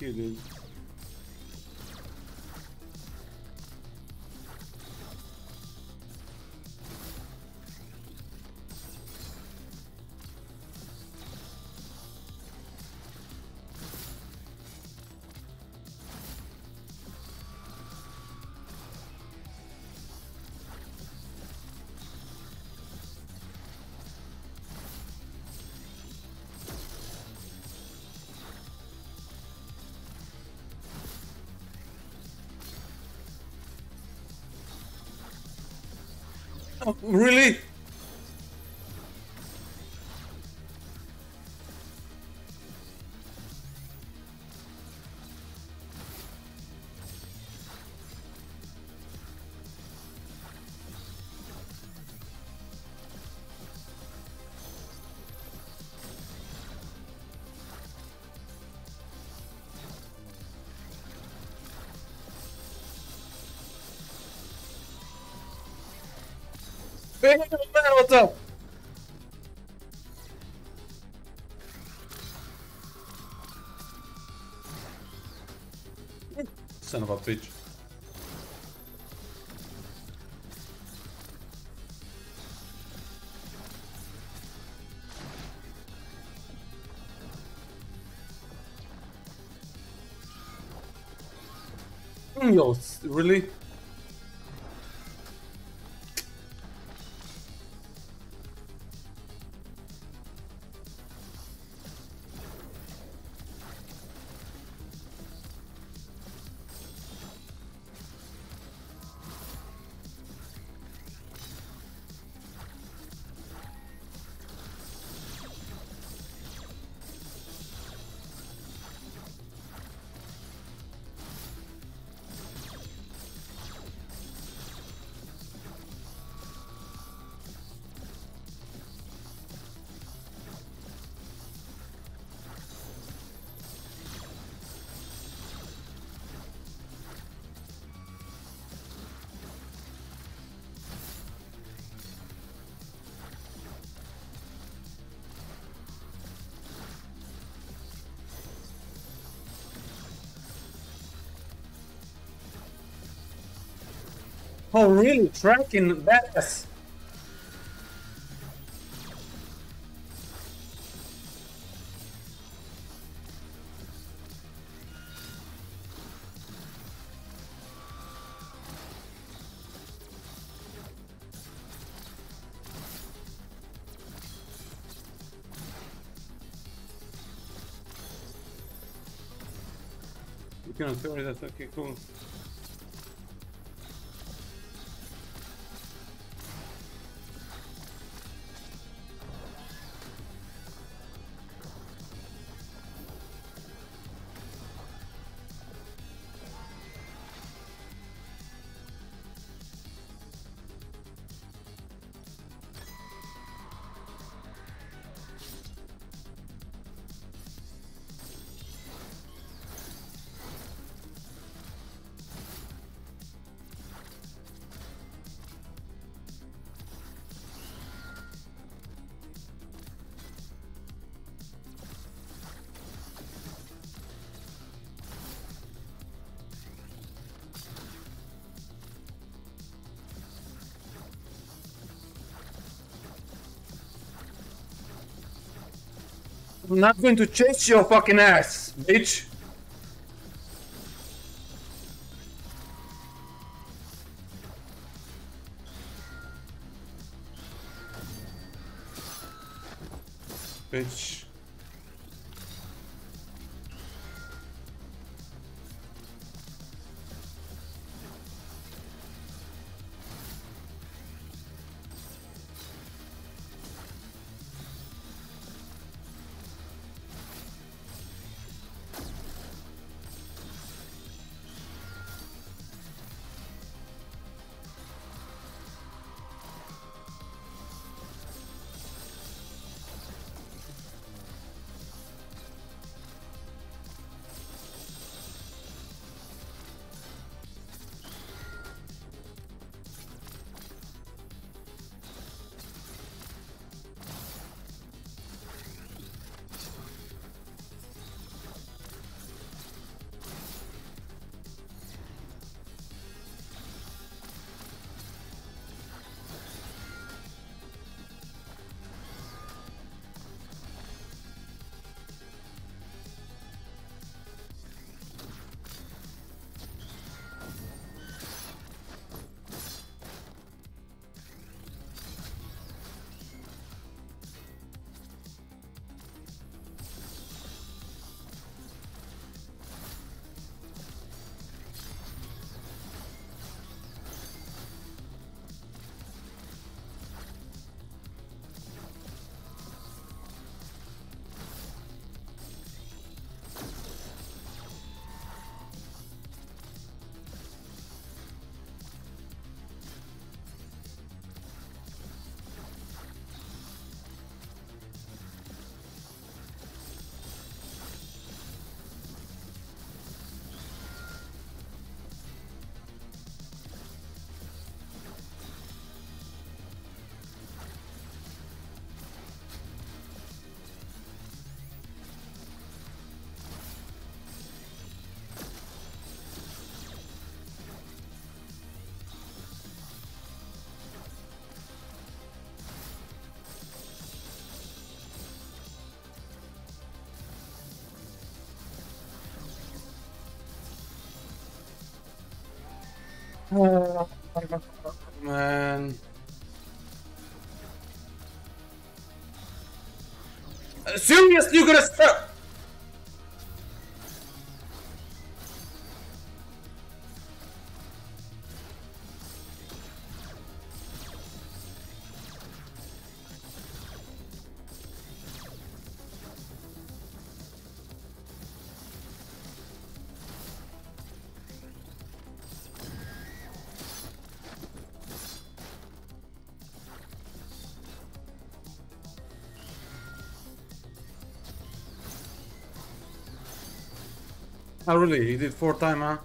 you, dude. Really? What's up? Son of a bitch. Hmm, yo, s- really? Oh, really? Tracking badass. You can theory that okay, cool. I'm not going to chase your fucking ass, bitch. Oh, man. Seriously, you're gonna stop? Oh really? He did four time, huh?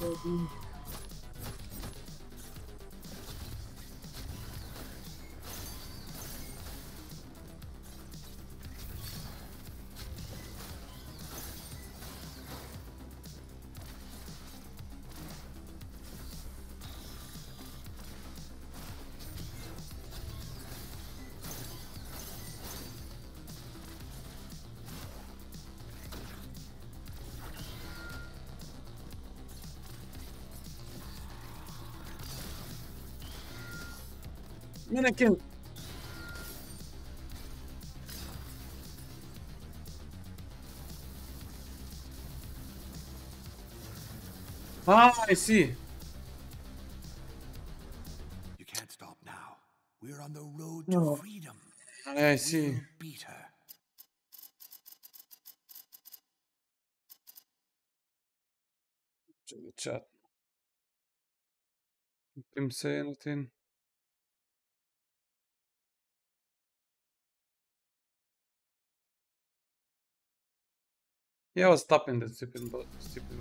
Well-being Mannequin. Ah, I see. You can't stop now. We're on the road to No. freedom. I see. Beat her. Check the chat. Tim say anything? Yeah, I was stopping the stupid stupid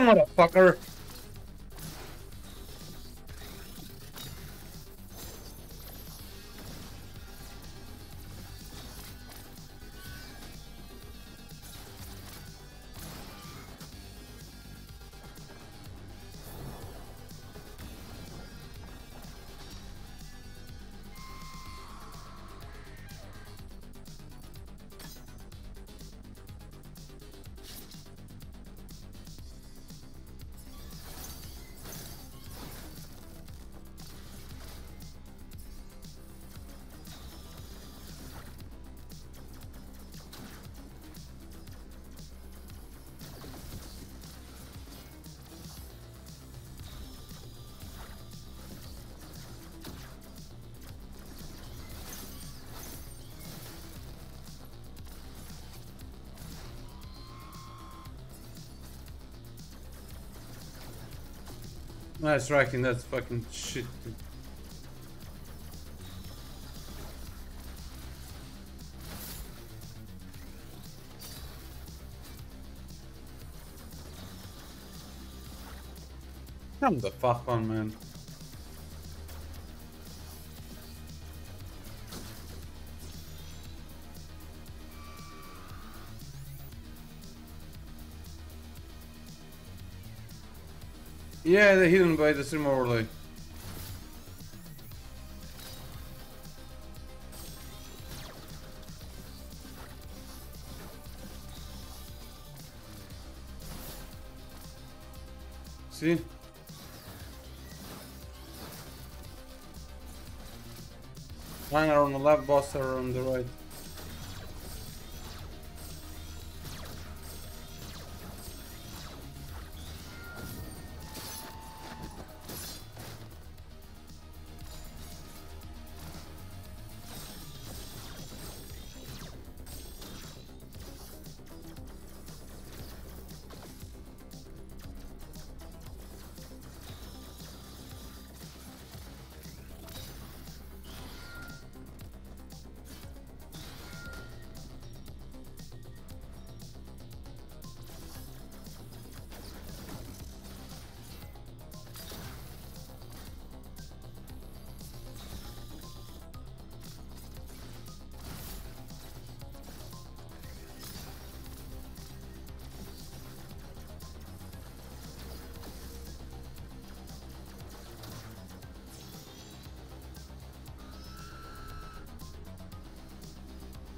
motherfucker! Nice striking, that's fucking shit. Come the fuck on, man. Yeah, they're hidden by the stream overlay. See? Mine are on the left, boss are on the right.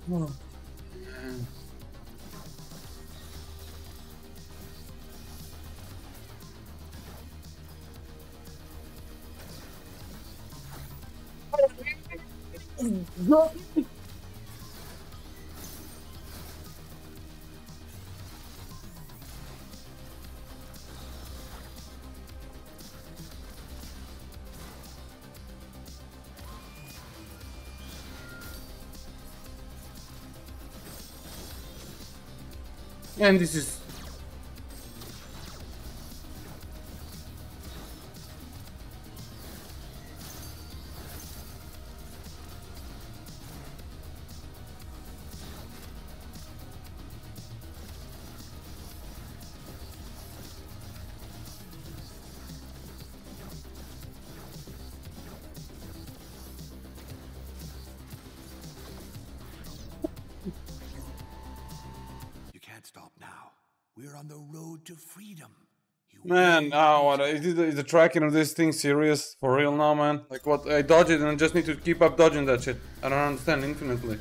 うん、うん。うん And this is freedom. You Man, oh, what is, it, is the tracking of this thing serious? For real now, man? Like what, I dodge it and I just need to keep up dodging that shit. I don't understand infinitely.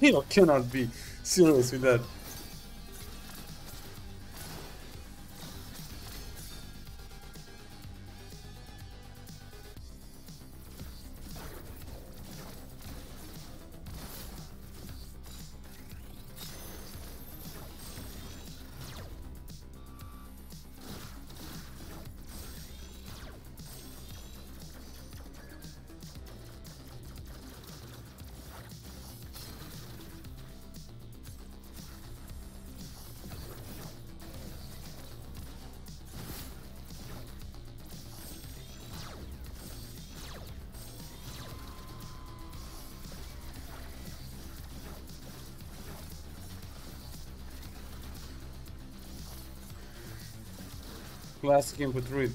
You cannot be serious with that. Classic input read.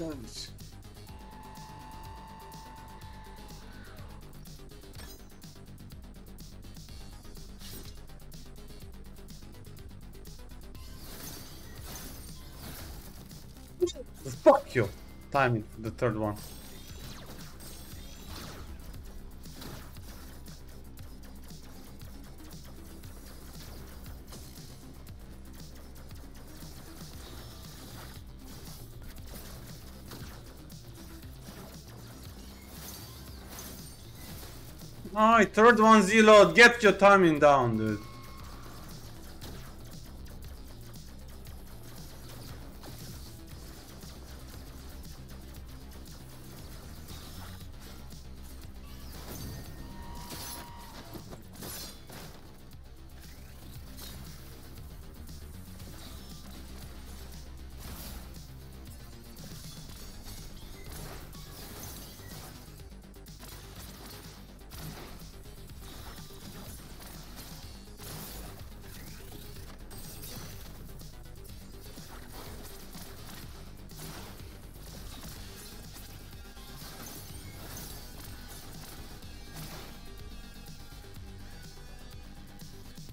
Garbage. Fuck you! Timing, the third one. Third one zero. Get your timing down, dude.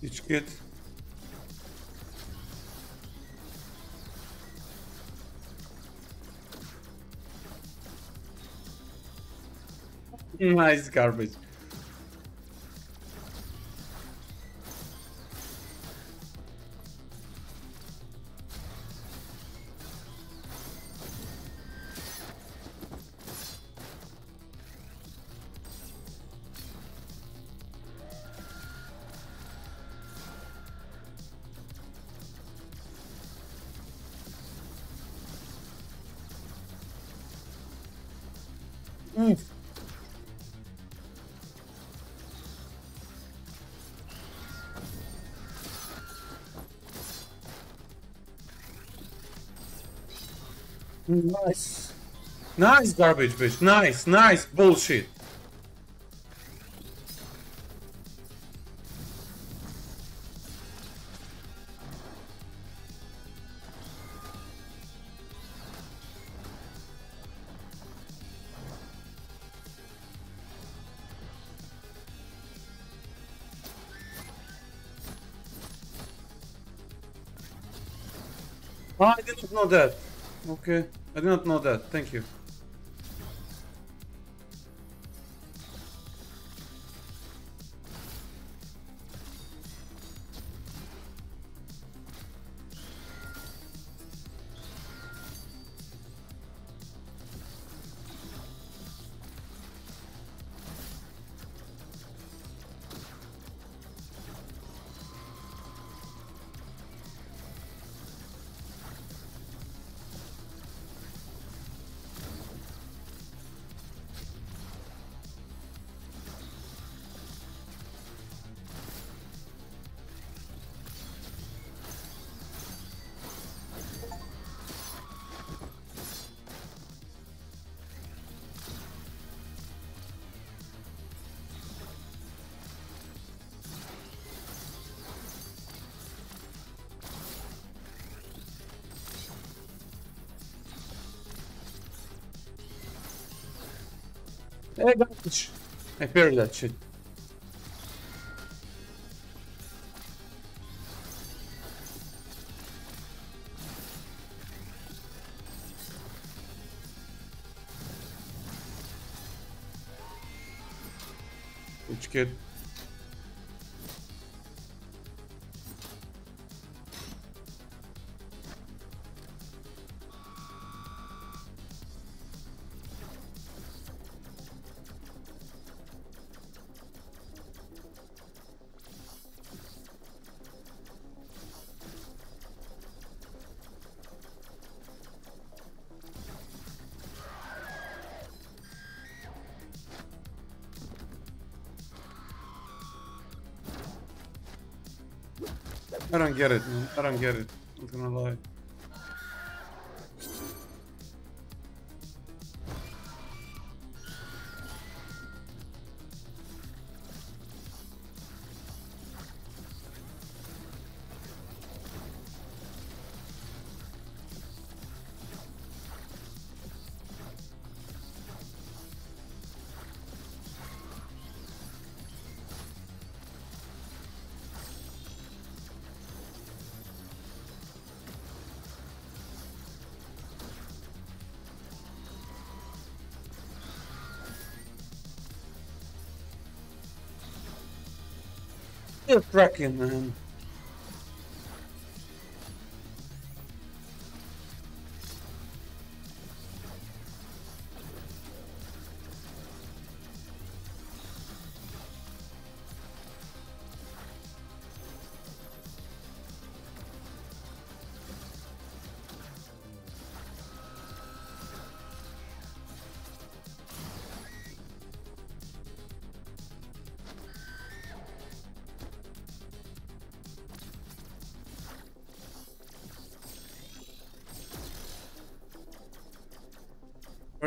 Each kid. Nice garbage. Nice. Nice garbage bitch. Nice, nice bullshit. I didn't know that. Okay, I did not know that. Thank you. Hey, garbage. I fear that shit. Which kid? I don't get it, man. I don't get it. I'm not gonna lie. Still cracking, man.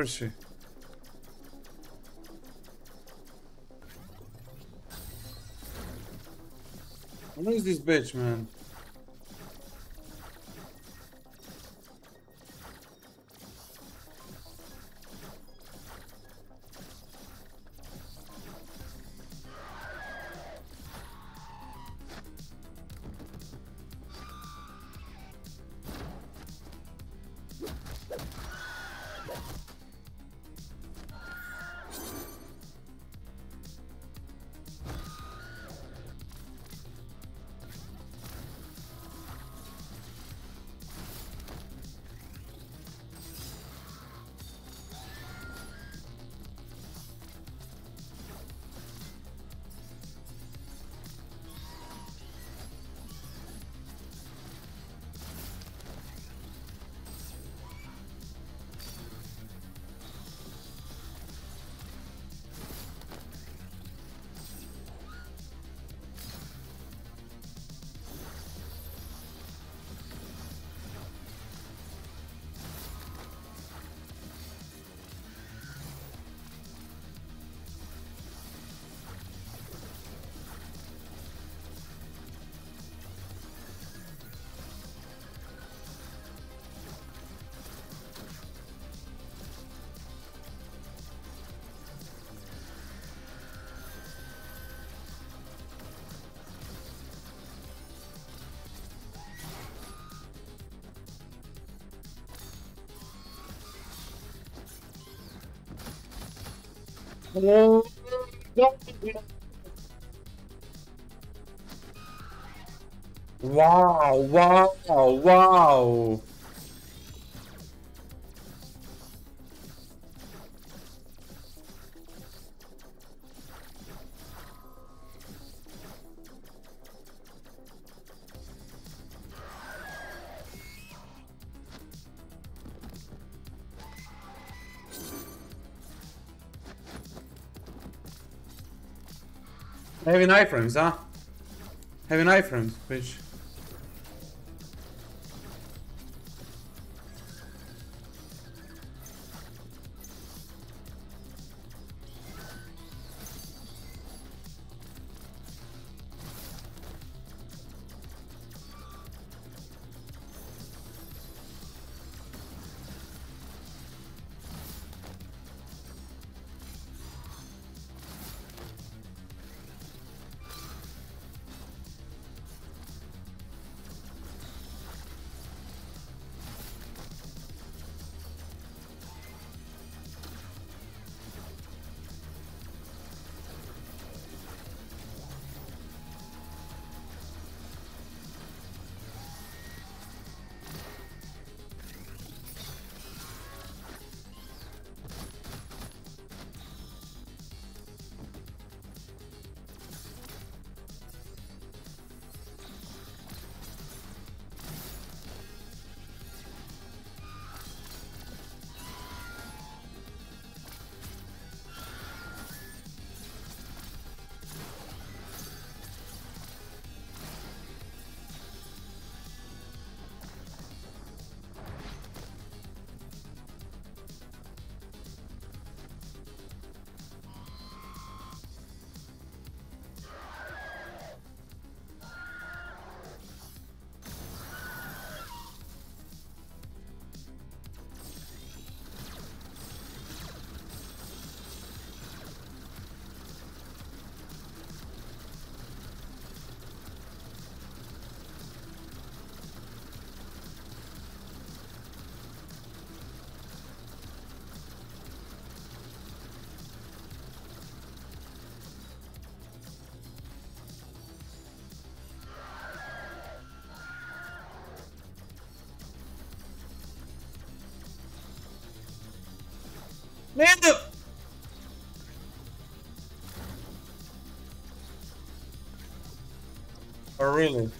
Where is she? Where is this bitch, man? Wow, wow, wow. Having iframes, huh? Having iframes, bitch. Oh, really?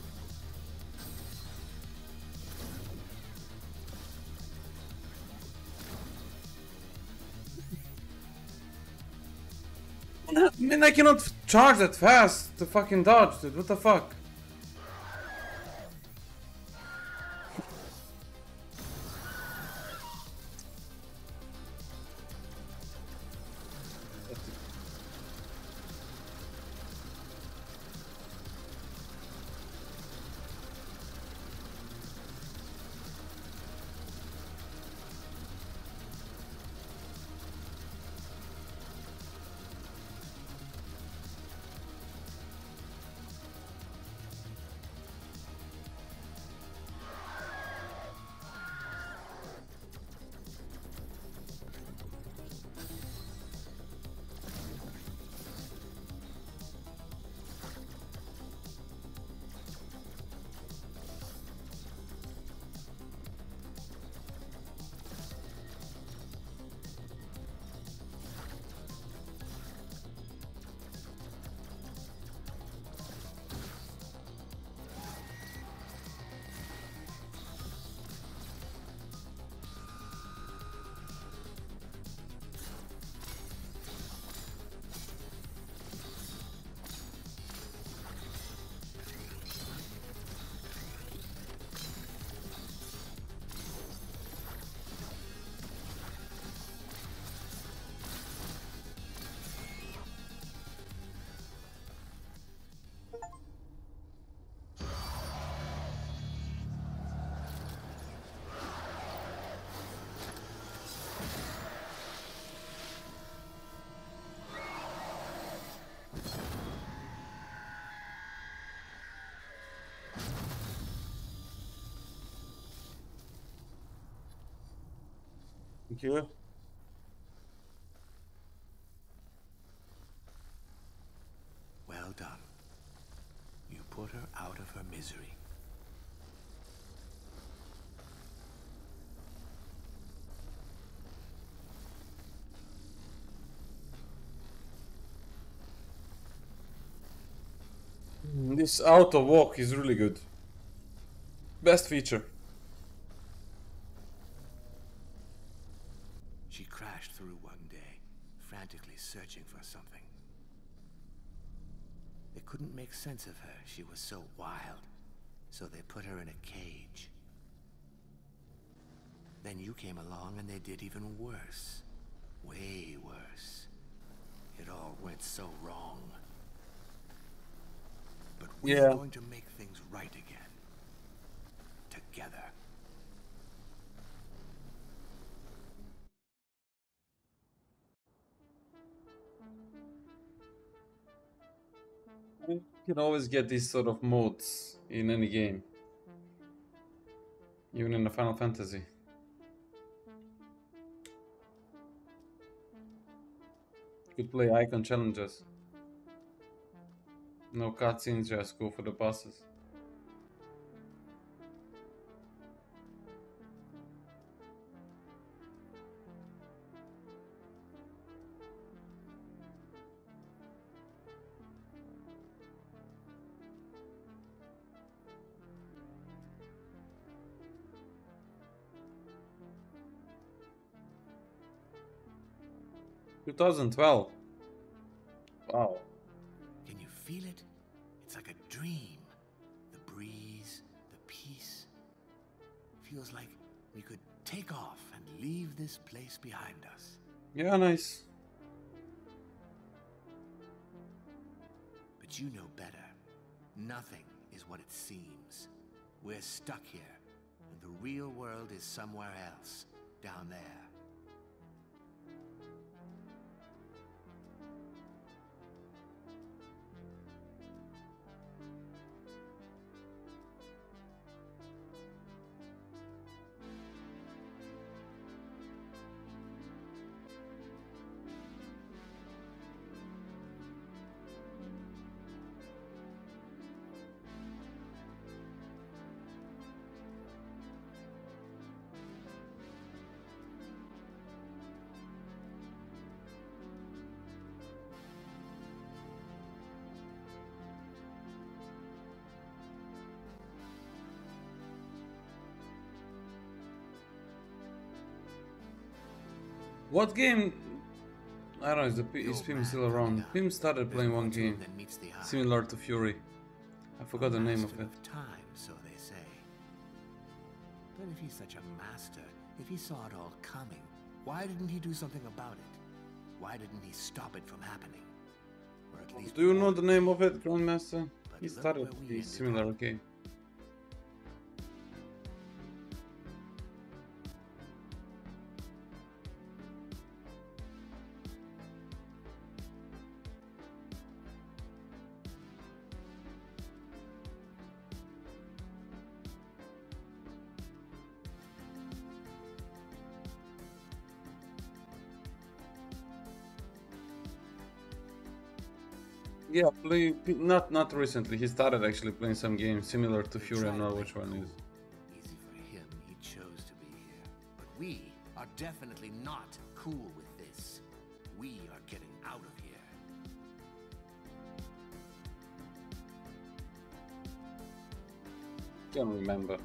I mean, I cannot charge that fast to fucking dodge, dude. What the fuck? Thank you. This auto walk is really good. Best feature. She crashed through one day, frantically searching for something. They couldn't make sense of her. She was so wild. So they put her in a cage. Then you came along and they did even worse. Way worse. It all went so wrong. We're Yeah. going to make things right again. Together. You can always get these sort of modes in any game. Even in the Final Fantasy. You Could play icon challenges. No cutscenes, just go for the bosses. Two thousand twelve. Behind us. Yeah, nice. But you know better. Nothing is what it seems. We're stuck here, and the real world is somewhere else, down there. What game? I don't know. Is the P- is Pim still around? Pim started playing one game That meets the eye. similar to Furi. I forgot the name of it. Time, so they say. But if he's such a master, if he saw it all coming, why didn't he do something about it? Why didn't he stop it from happening? Or at least Do you know the name of it, Grandmaster? He started a similar game. Yeah, play not not recently. He started actually playing some games similar to Furi. I try don't know which one is. Easy for him, he chose to be here. But we are definitely not cool with this. We are getting out of here. Can't remember.